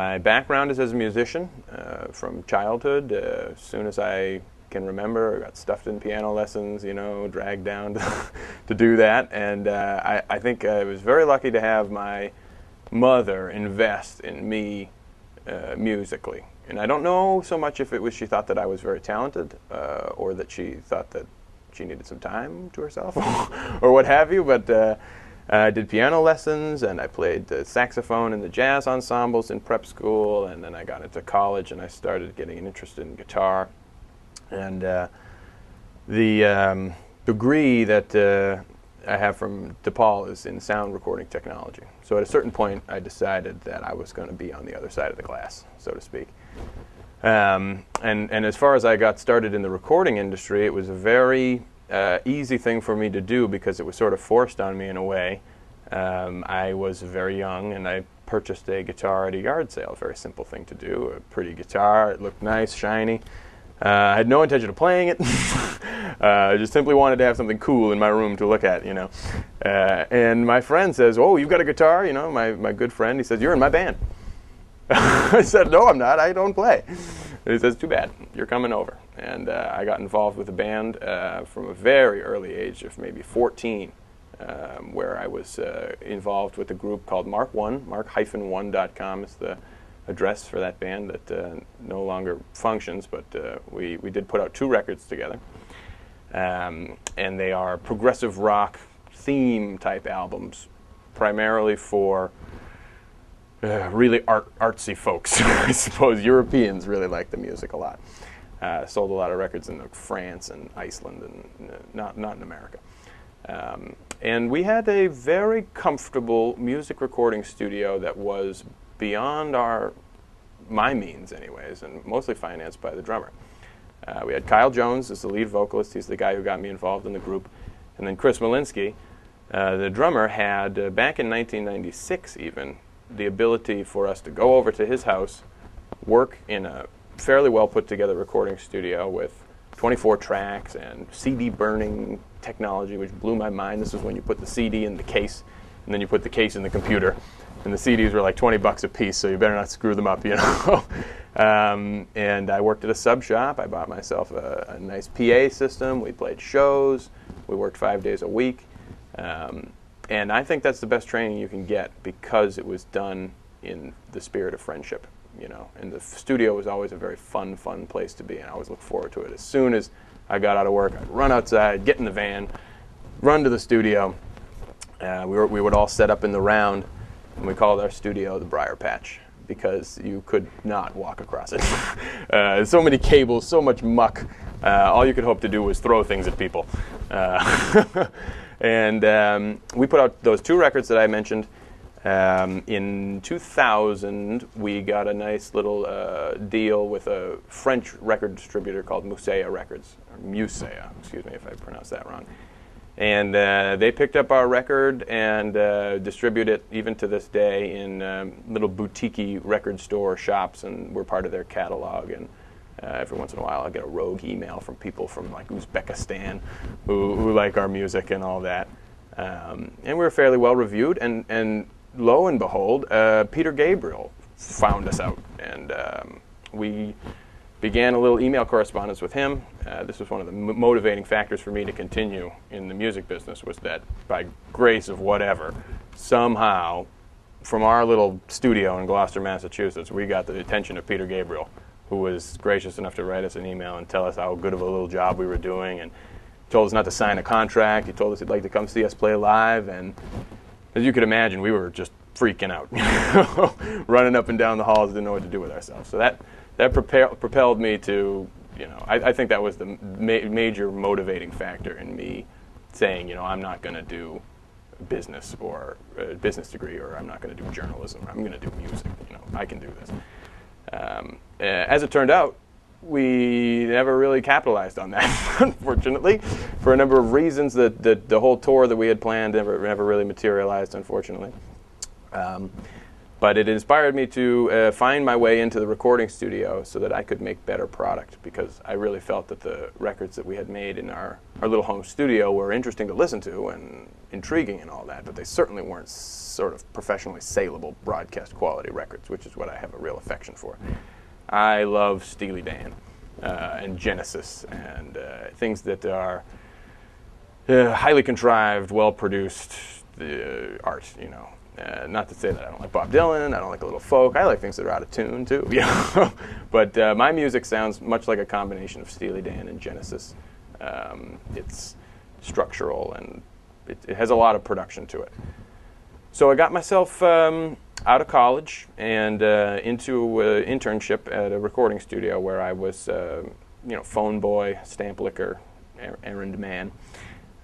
my background is as a musician uh, from childhood. Uh, as soon as I can remember, I got stuffed in piano lessons, you know, dragged down to, to do that. And uh, I, I, think I was very lucky to have my mother invest in me uh, musically. And I don't know so much if it was she thought that I was very talented uh, or that she thought that she needed some time to herself or what have you, but uh, I did piano lessons and I played the saxophone in the jazz ensembles in prep school, and then I got into college and I started getting interested in guitar. And uh, the um, degree that uh, I have from DePaul is in sound recording technology. So at a certain point, I decided that I was going to be on the other side of the glass, so to speak. Um, and, and as far as I got started in the recording industry, it was a very uh, easy thing for me to do because it was sort of forced on me in a way. Um, I was very young and I purchased a guitar at a yard sale, very simple thing to do. A pretty guitar, it looked nice, shiny. Uh, I had no intention of playing it. uh, I just simply wanted to have something cool in my room to look at, you know. Uh, and my friend says, "Oh, you've got a guitar?" You know, my my good friend. He says, "You're in my band." I said, "No, I'm not. I don't play." And he says, "Too bad. You're coming over." And uh, I got involved with the band uh, from a very early age of maybe 14. Um, where I was uh, involved with a group called Mark One. Mark-One.com is the address for that band that uh, no longer functions, but we, we did put out two records together. Um, and they are progressive rock theme type albums, primarily for uh, really art, artsy folks. I suppose Europeans really like the music a lot. Uh, sold a lot of records in France and Iceland, and not, not in America. Um, and we had a very comfortable music recording studio that was beyond our my means, anyways, and mostly financed by the drummer. Uh, we had Kyle Jones as the lead vocalist. He's the guy who got me involved in the group. And then Chris Malinsky, uh, the drummer, had, uh, back in 1996 even, the ability for us to go over to his house, work in a fairly well put together recording studio with 24 tracks and CD burning technology, which blew my mind. This is when you put the CD in the case, and then you put the case in the computer and the CDs were like 20 bucks a piece, so you better not screw them up, you know. um, and I worked at a sub shop. I bought myself a, a, nice PA system. We played shows. We worked five days a week. Um, and I think that's the best training you can get because it was done in the spirit of friendship, you know. And the studio was always a very fun, fun place to be, and I always look forward to it. As soon as I got out of work, I'd run outside, get in the van, run to the studio. Uh, we, were, we would all set up in the round and we called our studio the Briar Patch because you could not walk across it. uh, so many cables, so much muck. Uh, all you could hope to do was throw things at people. Uh, and um, we put out those two records that I mentioned. Um, in 2000, we got a nice little uh, deal with a French record distributor called Musea Records, or Musea, excuse me if I pronounce that wrong. And uh, they picked up our record and uh, distribute it even to this day in um, little boutique record store shops, and we're part of their catalog. And uh, every once in a while, I get a rogue email from people from like Uzbekistan who, who like our music and all that. Um, and we are fairly well reviewed. And, and lo and behold, uh, Peter Gabriel found us out, and um, we began a little email correspondence with him. Uh, this was one of the m- motivating factors for me to continue in the music business was that by grace of whatever, somehow from our little studio in Gloucester, Massachusetts, we got the attention of Peter Gabriel, who was gracious enough to write us an email and tell us how good of a little job we were doing and told us not to sign a contract. He told us he'd like to come see us play live. And as you could imagine, we were just freaking out, running up and down the halls, didn't know what to do with ourselves. So that that propel, propelled me to, you know, I, I think that was the ma- major motivating factor in me saying, you know, I'm not going to do business or a business degree or I'm not going to do journalism. I'm going to do music. You know, I can do this. Um, as it turned out, we never really capitalized on that, unfortunately, for a number of reasons. That the, the whole tour that we had planned never, never really materialized, unfortunately. Um, but it inspired me to uh, find my way into the recording studio so that I could make better product because I really felt that the records that we had made in our, our little home studio were interesting to listen to and intriguing and all that, but they certainly weren't sort of professionally saleable broadcast quality records, which is what I have a real affection for. I love Steely Dan uh, and Genesis and uh, things that are uh, highly contrived, well produced uh, art, you know. Uh, not to say that I don't like Bob Dylan, I don't like a little folk. I like things that are out of tune too. You know? but uh, my music sounds much like a combination of Steely Dan and Genesis. Um, it's structural and it, it, has a lot of production to it. So I got myself um, out of college and uh, into an internship at a recording studio where I was, uh, you know, phone boy, stamp licker, er- errand man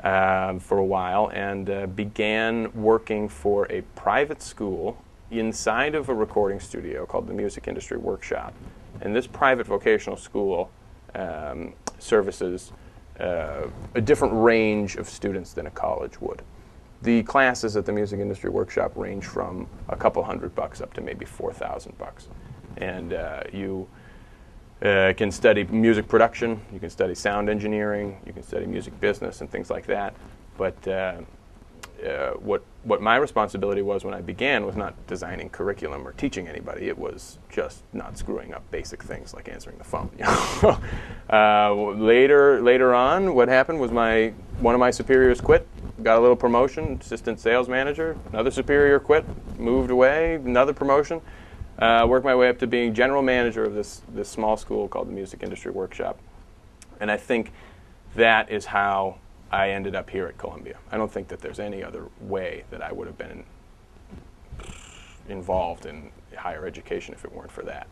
uh, for a while and uh, began working for a private school inside of a recording studio called the Music Industry Workshop. And this private vocational school um, services uh, a different range of students than a college would. The classes at the Music Industry Workshop range from a couple hundred bucks up to maybe 4,000 bucks. And uh, you uh, can study music production, you can study sound engineering, you can study music business and things like that. But uh, uh, what what my responsibility was when I began was not designing curriculum or teaching anybody. It was just not screwing up basic things like answering the phone. uh, later later on, what happened was my one of my superiors quit, got a little promotion, assistant sales manager. Another superior quit, moved away, another promotion uh, worked my way up to being general manager of this, this small school called the Music Industry Workshop. And I think that is how I ended up here at Columbia. I don't think that there's any other way that I would have been involved in higher education if it weren't for that.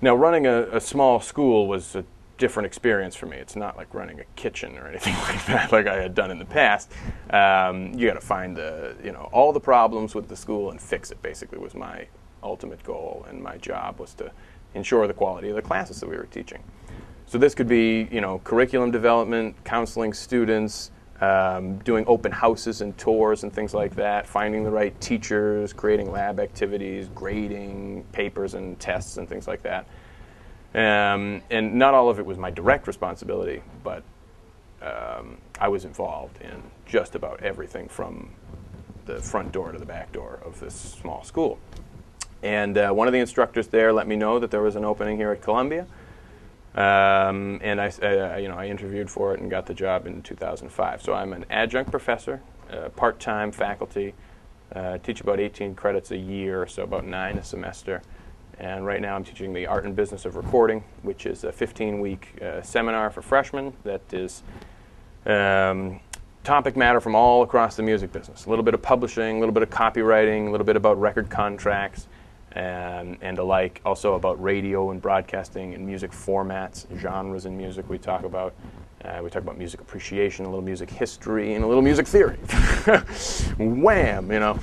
Now, running a, a small school was a different experience for me. It's not like running a kitchen or anything like that, like I had done in the past. Um, you got to find the, you know, all the problems with the school and fix it. Basically, was my ultimate goal, and my job was to ensure the quality of the classes that we were teaching. So this could be, you know, curriculum development, counseling students, um, doing open houses and tours and things like that, finding the right teachers, creating lab activities, grading papers and tests and things like that. Um, and not all of it was my direct responsibility, but um, I was involved in just about everything from the front door to the back door of this small school. And uh, one of the instructors there let me know that there was an opening here at Columbia. Um, and I, uh, you know, I interviewed for it and got the job in 2005. So I'm an adjunct professor, uh, part-time faculty, uh, teach about 18 credits a year, so about nine a semester. And right now I'm teaching the art and business of recording, which is a 15-week uh, seminar for freshmen that is um, topic matter from all across the music business. A little bit of publishing, a little bit of copyrighting, a little bit about record contracts, and, and alike. Also about radio and broadcasting and music formats, genres in music we talk about. Uh, we talk about music appreciation, a little music history, and a little music theory. Wham, you know.